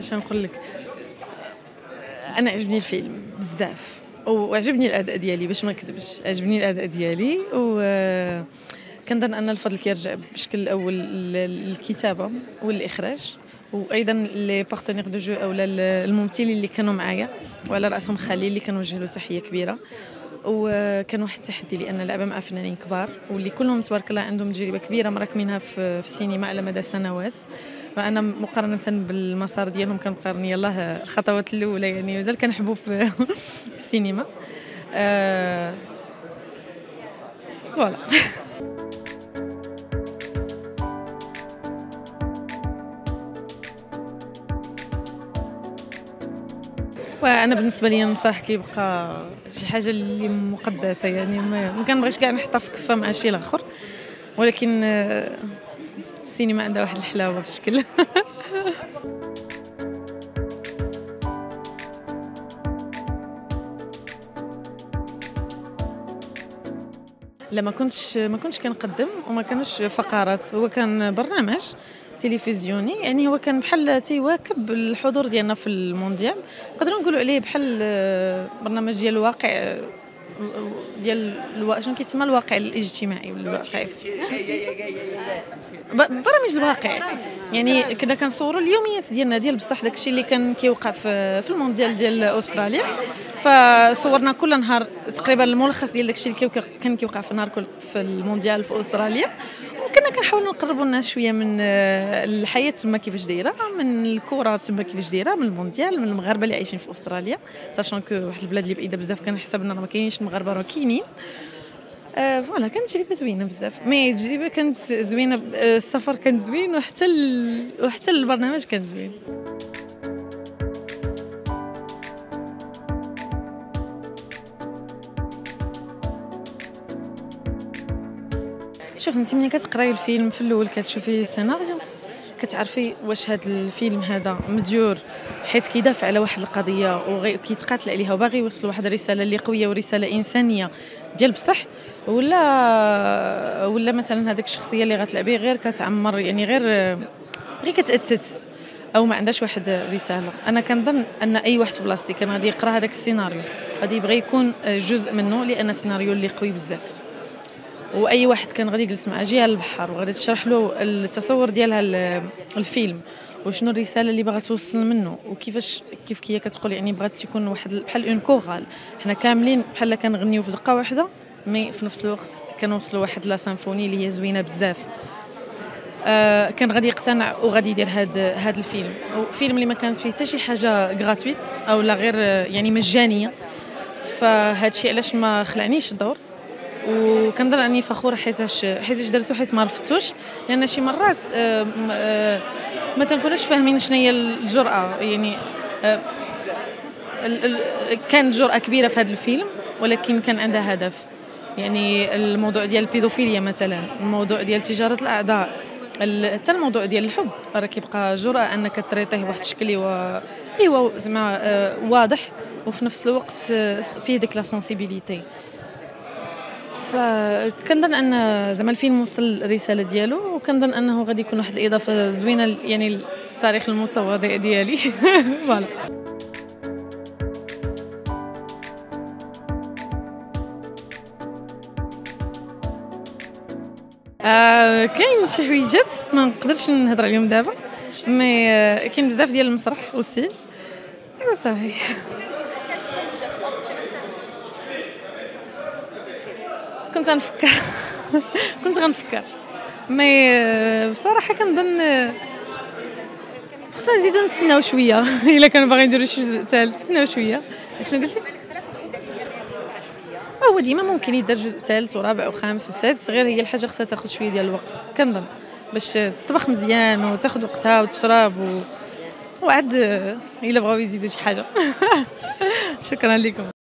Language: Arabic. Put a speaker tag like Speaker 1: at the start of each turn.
Speaker 1: اش نقول لك؟ أنا عجبني الفيلم بزاف وعجبني الاداء ديالي باش ما نكذبش. عجبني الاداء ديالي و كنظن أن الفضل كيرجع بشكل الأول للكتابة والإخراج وأيضا les partenaires de jeu أو الممثلين اللي كانوا معايا وعلى رأسهم خالي اللي كنوجه له تحية كبيرة. وكان واحد التحدي لأن لعبه مع فنانين كبار واللي كلهم تبارك الله عندهم تجربة كبيرة مراكمينها في, في السينما على مدى سنوات. فانا مقارنة بالمسار ديالهم كنقارن يلاه الخطوات الأولى يعني مازال كنحبوا في, السينما. آه وأنا بالنسبة لي المسرح كيبقى شي حاجة اللي مقدسه يعني ما كنبغيش كاع نحطها في كفه مع شي الآخر ولكن آه، السينما عندها واحد الحلاوه في شكل لا ما كنتش ما كنتش كنقدم وما كانش فقرات. هو كان برنامج تلفزيوني يعني هو كان بحال تيواكب الحضور ديالنا في المونديال. نقدروا نقولوا عليه بحال آه، برنامج ديال الواقع ديال الوا... شنو كيتسمى الواقع الاجتماعي ولا الواقع؟ برامج الواقع. يعني كنا كنصوروا اليوميات ديالنا ديال بصح داكشي اللي كان كيوقع في, في المونديال ديال أستراليا. فصورنا كل نهار تقريبا الملخص ديال داكشي اللي كان كيوقع في النهار كل في المونديال في أستراليا. كنا كنحاولوا نقربوا الناس شوية من آه، الحياة تما كيفاش دايرة من الكرة تما كيفاش دايرة من المونديال من المغاربة اللي عايشين في أستراليا sachant que واحد البلاد اللي بعيدة بزاف كنحسب ان ما كاينينش المغاربه راه كاينين آه voilà كانت تجربة زوينة بزاف mais التجربة كانت زوينة آه، السفر كان زوين وحتى. وحتى البرنامج كان زوين شوف انت ملي كتقراي الفيلم في الأول كتشوفي السيناريو كتعرفي واش هذا الفيلم هذا مديور حيت كيدافع على واحد القضية وكيتقاتل عليها وباغي يوصل واحد الرسالة اللي قوية ورسالة إنسانية ديال بصح ولا ولا مثلا هذيك الشخصية اللي غتلعبي غير كتعمر يعني غير غير كتأتت أو ما عندهاش واحد رساله أنا كنظن أن أي واحد في بلاصتي كان غادي يقرأ هذاك السيناريو غادي يبغي يكون جزء منه لأن السيناريو اللي قوي بزاف. وأي واحد كان غادي يجلس مع جهة البحر وغادي تشرح له التصور ديالها الفيلم وشنو الرسالة اللي باغا توصل منه وكيفاش كيف كي كتقول يعني بغات يكون واحد بحال une chorale حنا كاملين بحال كنغنيو في دقة واحدة mais في نفس الوقت كنوصلوا واحد la symphonie اللي هي زوينة بزاف. آه كان غادي يقتنع وغادي يدير هاد هاد الفيلم. فيلم اللي ما كانت فيه حتى شي حاجة gratuite أو لا غير يعني مجانية. فهاد الشيء علاش ما خلعنيش الدور. وكنظن أني فخورة حيتاش حيتاش درتو حيت ما رفضتوش لأن شي مرات آه، آه، ما تنكونوش فاهمين شنو هي الجرأة. يعني آه، كانت جرأة كبيرة في هذا الفيلم ولكن كان عندها هدف. يعني الموضوع ديال البيدوفيليا مثلا الموضوع ديال تجارة الأعضاء حتى الموضوع ديال الحب. راه كيبقى جرأة أنك تريطيه بواحد الشكل اللي هو زعما واضح وفي نفس الوقت فيه ديك la sensibilité فكنظن أن زعما الفيلم وصل الرسالة ديالو وكنظن أنه غادي يكون واحد الإضافة زوينة يعني التاريخ المتواضع ديالي. voilà. آه كاين شي حويجات ما نقدرش نهضر عليهم دابا mais آه كاين بزاف ديال المسرح والسي أيوا صافي. كنت غنفكر. كنت غنفكر. مي بصراحة كنظن خصنا نزيدو نتسناو شوية. إلا كانوا باغيين يديروا شي جزء ثالث نتسناو شوية. شنو قلتي؟ هو ديما ممكن يدير جزء ثالث ورابع وخامس وسادس. غير هي الحاجة خصها تاخذ شوية ديال الوقت. كنظن. باش تطبخ مزيان وتاخذ وقتها وتشرب و... وعاد إلا بغاو يزيدوا شي حاجة. شكرا لكم.